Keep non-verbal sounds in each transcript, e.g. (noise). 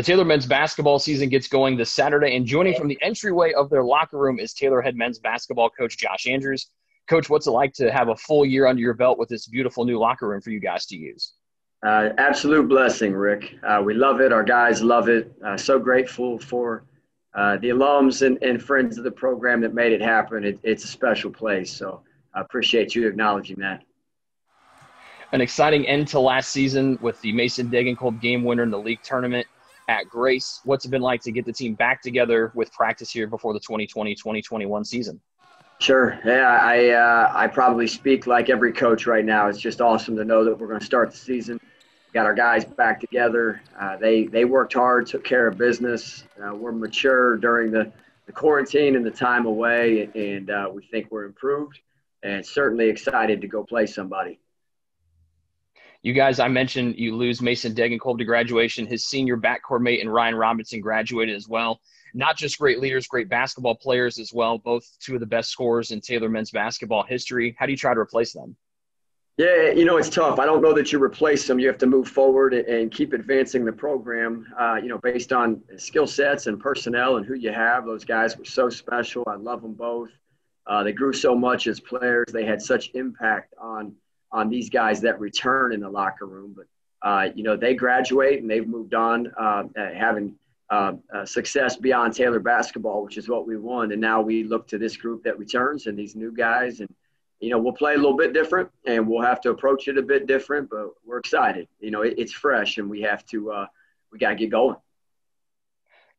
The Taylor men's basketball season gets going this Saturday, and joining from the entryway of their locker room is Taylor head men's basketball coach Josh Andrews. Coach, what's it like to have a full year under your belt with this beautiful new locker room for you guys to use? Uh, absolute blessing, Rick. Uh, we love it. Our guys love it. Uh, so grateful for uh, the alums and, and, friends of the program that made it happen. It, it's a special place. So I appreciate you acknowledging that. An exciting end to last season with the Mason Degenkolb game winner in the league tournament at Grace. What's it been like to get the team back together with practice here before the 2020-2021 season? Sure. Yeah, I uh, I probably speak like every coach right now. It's just awesome to know that we're going to start the season. We got our guys back together. Uh, they they worked hard, took care of business. Uh, we're mature during the, the quarantine and the time away, and uh, we think we're improved. And certainly excited to go play somebody. You guys, I mentioned you lose Mason Degenkolb to graduation. His senior backcourt mate and Ryan Robinson graduated as well not just great leaders, great basketball players as well, both two of the best scorers in Taylor men's basketball history. How do you try to replace them? Yeah, you know, it's tough. I don't know that you replace them. You have to move forward and keep advancing the program, uh, you know, based on skill sets and personnel and who you have. Those guys were so special. I love them both. Uh, they grew so much as players. They had such impact on on these guys that return in the locker room. But, uh, you know, they graduate and they've moved on, uh, having – uh, uh, success beyond Taylor basketball, which is what we won. And now we look to this group that returns and these new guys. And, you know, we'll play a little bit different and we'll have to approach it a bit different, but we're excited. You know, it, it's fresh and we have to, uh, we got to get going.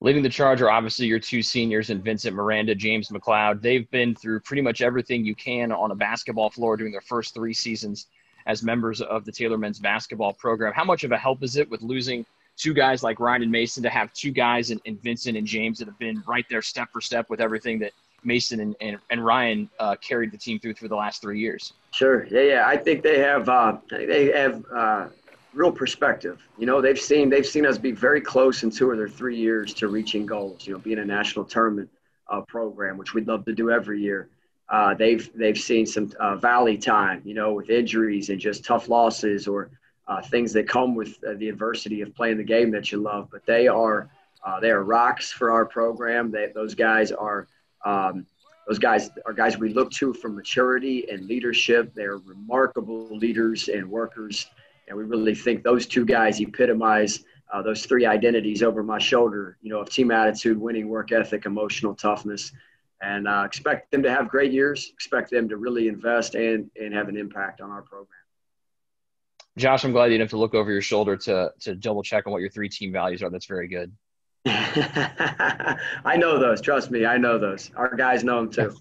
Leading the charge are obviously your two seniors and Vincent Miranda, James McLeod. They've been through pretty much everything you can on a basketball floor during their first three seasons as members of the Taylor men's basketball program. How much of a help is it with losing – two guys like Ryan and Mason to have two guys and, in Vincent and James that have been right there step for step with everything that Mason and, and, and Ryan uh, carried the team through for the last three years. Sure. Yeah, yeah. I think they have uh, they have uh, real perspective. You know, they've seen they've seen us be very close in two or three years to reaching goals. You know, being a national tournament uh, program, which we'd love to do every year. Uh, they've they've seen some uh, valley time, you know, with injuries and just tough losses or uh, things that come with uh, the adversity of playing the game that you love. But they are uh, they are rocks for our program. They, those guys are um, those guys are guys we look to for maturity and leadership. They're remarkable leaders and workers, and we really think those two guys epitomize uh, those three identities over my shoulder. You know, of team attitude, winning work ethic, emotional toughness. And uh, expect them to have great years. Expect them to really invest and, and have an impact on our program. Josh, I'm glad you didn't have to look over your shoulder to to double check on what your three team values are. That's very good. (laughs) (laughs) I know those. Trust me, I know those. Our guys know them too.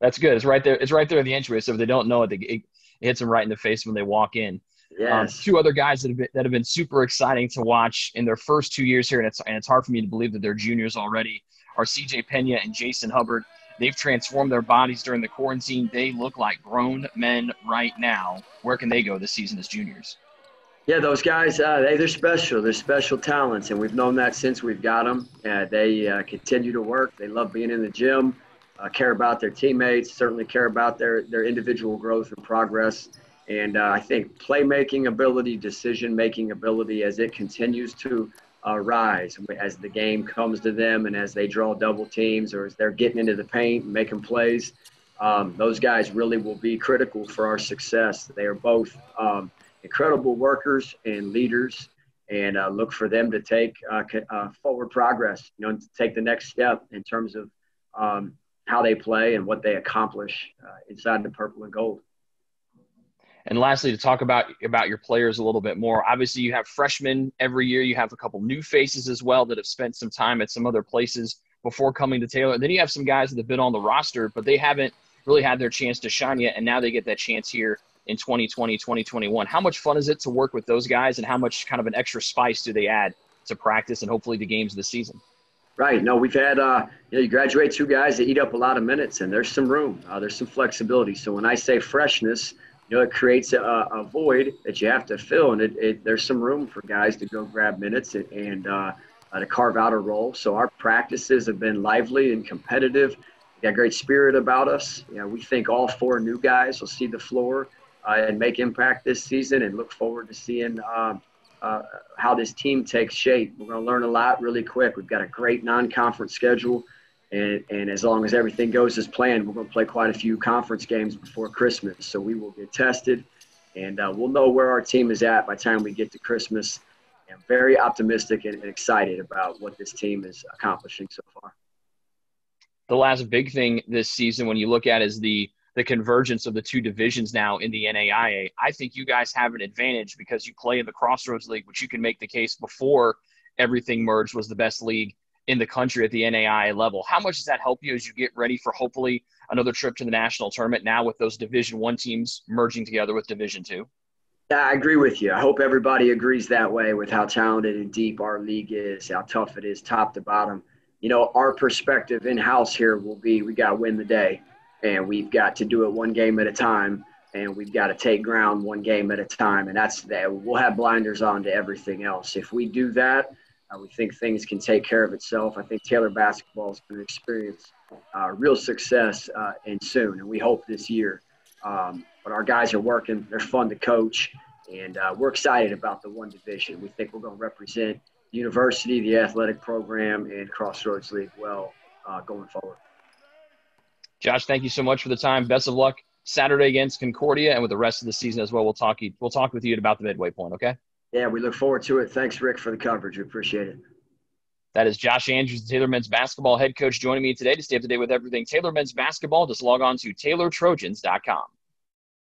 That's good. It's right there. It's right there in the entryway. So if they don't know it, they, it, hits them right in the face when they walk in. Um, yes. Um, two other guys that have been, that have been super exciting to watch in their first two years here, and it's and it's hard for me to believe that they're juniors already. Are C.J. Pena and Jason Hubbard. They've transformed their bodies during the quarantine. They look like grown men right now. Where can they go this season as juniors? Yeah, those guys, uh, they, they're special. They're special talents, and we've known that since we've got them. Uh, they uh, continue to work. They love being in the gym, uh, care about their teammates, certainly care about their, their individual growth and progress. And uh, I think playmaking ability, decision making ability, as it continues to uh, rise as the game comes to them and as they draw double teams or as they're getting into the paint and making plays. Um, those guys really will be critical for our success. They are both um, incredible workers and leaders, and uh, look for them to take uh, uh, forward progress. You know, to take the next step in terms of um, how they play and what they accomplish uh, inside the purple and gold. And lastly, to talk about about your players a little bit more. Obviously, you have freshmen every year. You have a couple new faces as well that have spent some time at some other places before coming to Taylor. And then you have some guys that have been on the roster, but they haven't really had their chance to shine yet. And now they get that chance here in 2020, 2021. How much fun is it to work with those guys, and how much kind of an extra spice do they add to practice and hopefully the games this season? Right. No, we've had, uh, you know, you graduate two guys that eat up a lot of minutes, and there's some room. Uh, there's some flexibility. So when I say freshness, you know, it creates a, a void that you have to fill, and it, it, there's some room for guys to go grab minutes and, and uh, uh, to carve out a role. So our practices have been lively and competitive. We got great spirit about us. You know, we think all four new guys will see the floor uh, and make impact this season, and look forward to seeing um, uh, how this team takes shape. We're going to learn a lot really quick. We've got a great non-conference schedule, and and as long as everything goes as planned, we're going to play quite a few conference games before Christmas. So we will get tested, and uh, we'll know where our team is at by the time we get to Christmas. I'm very optimistic and excited about what this team is accomplishing so far. The last big thing this season, when you look at, is the the convergence of the two divisions now in the NAIA. I think you guys have an advantage because you play in the Crossroads League, which you can make the case before everything merged was the best league in the country at the NAIA level. How much does that help you as you get ready for hopefully another trip to the national tournament now with those Division One teams merging together with Division Two? Yeah, I agree with you. I hope everybody agrees that way with how talented and deep our league is, how tough it is, top to bottom. You know, our perspective in house here will be we got to win the day and we've got to do it one game at a time and we've got to take ground one game at a time and that's that we'll have blinders on to everything else if we do that uh, we think things can take care of itself i think taylor basketball is going to experience uh, real success uh, and soon and we hope this year um, but our guys are working they're fun to coach and uh, we're excited about the one division we think we're going to represent the university the athletic program and crossroads league well uh, going forward Josh, thank you so much for the time. Best of luck Saturday against Concordia and with the rest of the season as well. We'll talk. We'll talk with you about the midway point. Okay. Yeah, we look forward to it. Thanks, Rick, for the coverage. We appreciate it. That is Josh Andrews, the Taylor men's basketball head coach, joining me today to stay up to date with everything Taylor men's basketball. Just log on to TaylorTrojans.com.